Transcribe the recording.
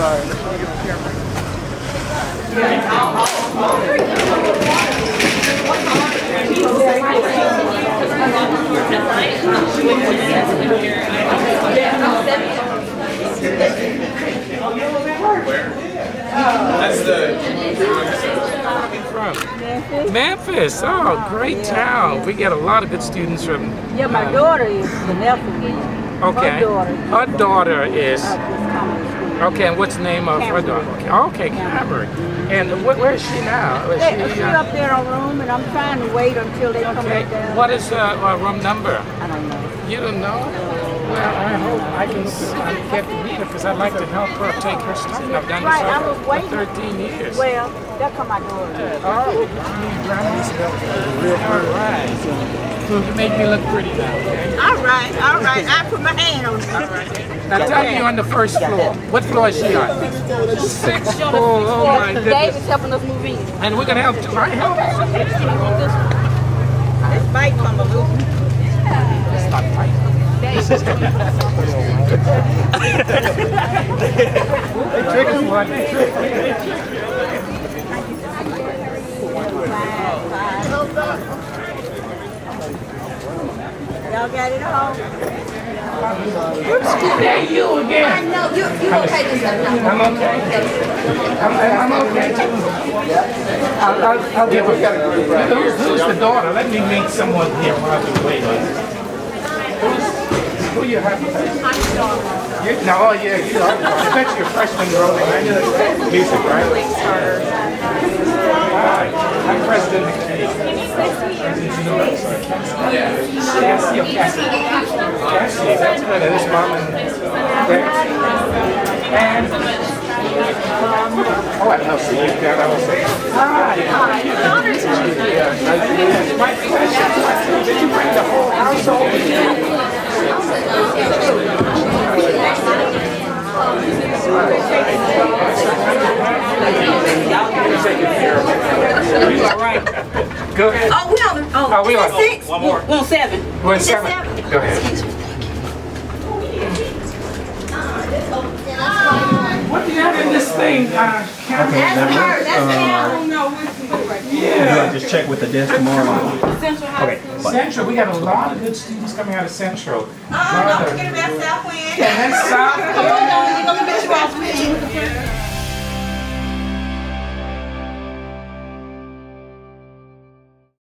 I'm sorry. That's the. from? Memphis. Oh, great town. We get a lot of good students from. Yeah, my um, daughter is the nephew. Okay. Her daughter is. Uh, this coming school. Okay, and what's the name of her daughter? Okay, okay Cameron. And wh- where is she now? Is They, she, uh, up there in a room, and I'm trying to wait until they come okay. back down. What is her uh, room number? I don't know. You don't know? Well, I hope I can I get to meet her because I'd like to help her take her stuff. I've done Right, I this was over waiting. for 13 years. Well, there come my daughter. Oh, you need grandma's help. All right. You make me look pretty now, okay? All right, all right. I put my hand on it. All right. Now tell me you're on the first floor. What floor is she on? Sixth floor. Oh my David's helping us move in. And we're gonna help. I help. This bite come a little. It's not tight. Tricky one. Y'all got it all? There you again. No, you, you okay this time. I'm okay. I'm, I'm okay too. I'll, I'll, I'll give her. Who's, who's the daughter? Let me meet someone here while we wait. Who's, who you have? You, no, oh yeah, you are. I bet you're a freshman rolling. I know music, right? Hi, I'm President McPhee. Cassie or Cassie? Cassie, that's good. And this mom and dad. And Oh, I know. So you got I was saying. Hi. Yeah, nice to meet you. My question. Did you bring the whole household with you? All right. Go ahead. Oh, we on, oh, we is on. six? One more. We on seven. We're in seven. Go ahead. What do you have in this thing, uh, Karen? That's her, that's Cal. Yeah. Just check with the desk tomorrow. Central High Okay. School. Central, we got a lot of good students coming out of Central. Oh, don't forget about Southwind. And then South.